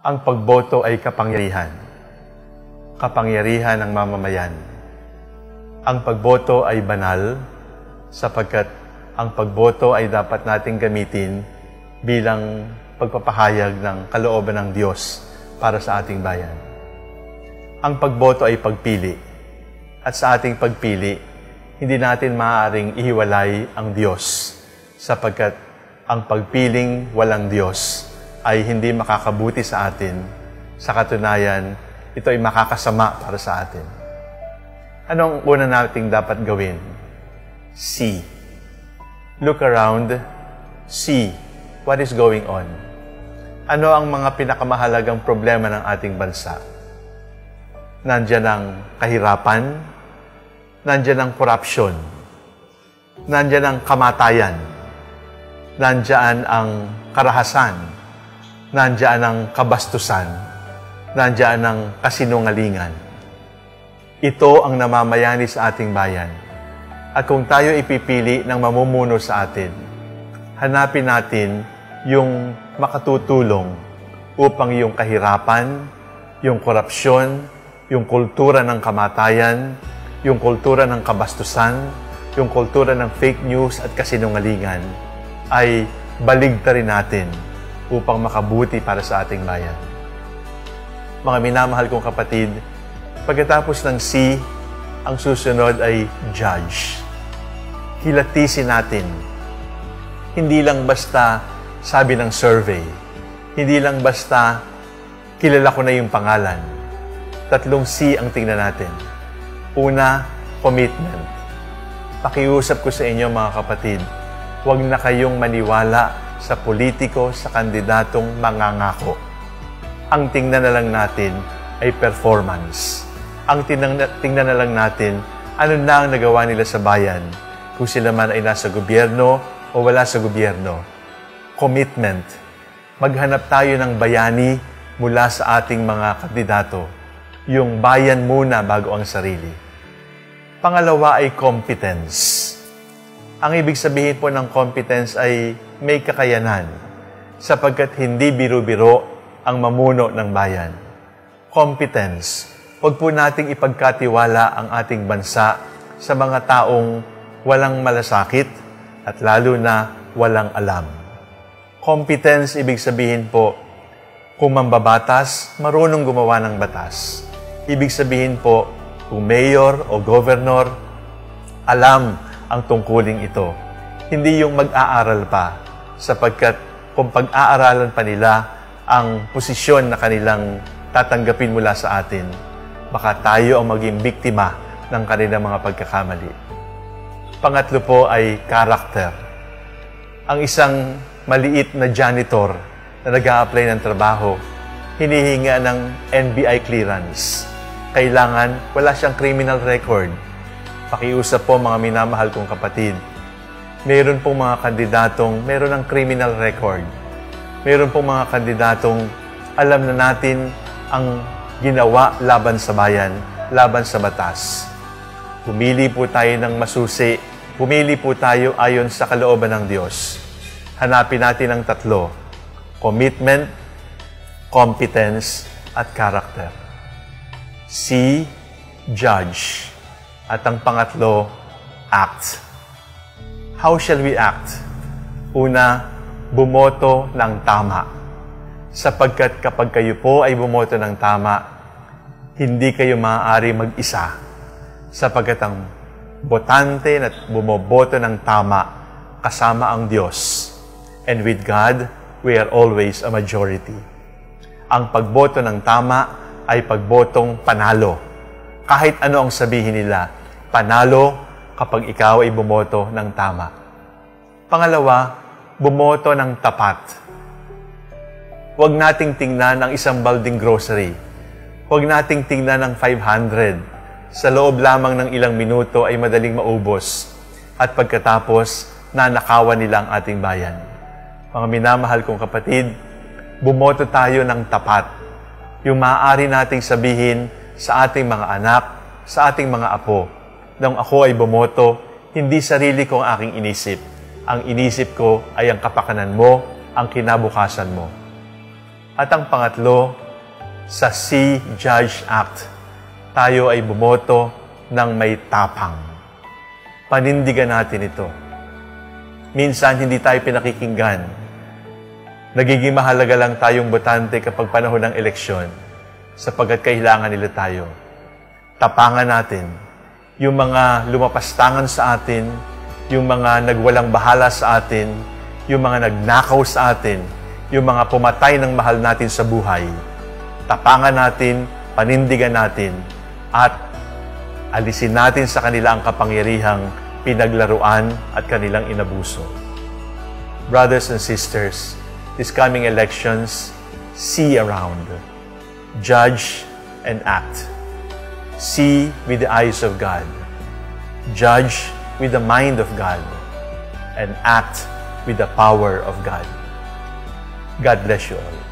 Ang pagboto ay kapangyarihan. Kapangyarihan ng mamamayan. Ang pagboto ay banal sapagkat ang pagboto ay dapat nating gamitin bilang pagpapahayag ng kalooban ng Diyos para sa ating bayan. Ang pagboto ay pagpili. At sa ating pagpili, hindi natin maaaring ihiwalay ang Diyos sapagkat ang pagpiling walang Diyos ay hindi makakabuti sa atin. Sa katunayan, ito ay makakasama para sa atin. Anong una nating dapat gawin? See. Look around. See what is going on. Ano ang mga pinakamahalagang problema ng ating bansa? Nandiyan ang kahirapan, nandiyan ang corruption, nandiyan ang kamatayan, nandiyan ang karahasan, nandiyan ang kabastusan, nandiyan ang kasinungalingan. Ito ang namamayani sa ating bayan. At kung tayo ipipili ng mamumuno sa atin, hanapin natin yung makatutulong upang yung kahirapan, yung korupsyon, yung kultura ng kamatayan, yung kultura ng kabastusan, yung kultura ng fake news at kasinungalingan ay baligtarin natin upang makabuti para sa ating bayan. Mga minamahal kong kapatid, pagkatapos ng C, ang susunod ay judge. Hilatisin natin. Hindi lang basta sabi ng survey. Hindi lang basta kilala ko na yung pangalan. Tatlong C ang tingnan natin. Una, commitment. Pakiusap ko sa inyo mga kapatid, huwag na kayong maniwala sa politiko, sa kandidatong mangangako. Ang tingnan na lang natin ay performance. Ang tingnan, na lang natin ano na ang nagawa nila sa bayan, kung sila man ay nasa gobyerno o wala sa gobyerno. Commitment. Maghanap tayo ng bayani mula sa ating mga kandidato. Yung bayan muna bago ang sarili. Pangalawa ay competence. Ang ibig sabihin po ng competence ay may kakayanan sapagkat hindi biro-biro ang mamuno ng bayan. Competence. Huwag po nating ipagkatiwala ang ating bansa sa mga taong walang malasakit at lalo na walang alam. Competence, ibig sabihin po, kung mambabatas, marunong gumawa ng batas. Ibig sabihin po, kung mayor o governor, alam ang tungkuling ito. Hindi yung mag-aaral pa, sapagkat kung pag-aaralan pa nila ang posisyon na kanilang tatanggapin mula sa atin, baka tayo ang maging biktima ng kanilang mga pagkakamali. Pangatlo po ay character. Ang isang maliit na janitor na nag apply ng trabaho, hinihinga ng NBI clearance. Kailangan wala siyang criminal record. Pakiusap po mga minamahal kong kapatid. Meron pong mga kandidatong meron ng criminal record. Meron pong mga kandidatong alam na natin ang ginawa laban sa bayan, laban sa batas. Pumili po tayo ng masusi. Pumili po tayo ayon sa kalooban ng Diyos. Hanapin natin ang tatlo. Commitment, competence, at character. See, judge. At ang pangatlo, act. How shall we act? Una, bumoto ng tama. Sapagkat kapag kayo po ay bumoto ng tama, hindi kayo maaari mag-isa. Sapagkat ang botante na bumoboto ng tama kasama ang Diyos. And with God, we are always a majority. Ang pagboto ng tama ay pagbotong panalo. Kahit ano ang sabihin nila, panalo kapag ikaw ay bumoto ng tama. Pangalawa, bumoto ng tapat. Huwag nating tingnan ang isang balding grocery. Huwag nating tingnan ang 500. Sa loob lamang ng ilang minuto ay madaling maubos. At pagkatapos, nanakawan nila ang ating bayan. Mga minamahal kong kapatid, bumoto tayo ng tapat. Yung maaari nating sabihin sa ating mga anak, sa ating mga apo, nang ako ay bumoto, hindi sarili ko ang aking inisip. Ang inisip ko ay ang kapakanan mo, ang kinabukasan mo. At ang pangatlo, sa See Judge Act, tayo ay bumoto ng may tapang. Panindigan natin ito. Minsan hindi tayo pinakikinggan. Nagiging mahalaga lang tayong botante kapag panahon ng eleksyon sapagkat kailangan nila tayo. Tapangan natin yung mga lumapastangan sa atin, yung mga nagwalang bahala sa atin, yung mga nagnakaw sa atin, yung mga pumatay ng mahal natin sa buhay. Tapangan natin, panindigan natin, at alisin natin sa kanila ang kapangyarihang pinaglaruan at kanilang inabuso. Brothers and sisters, this coming elections, see around, judge and act. See with the eyes of God. Judge with the mind of God. And act with the power of God. God bless you all.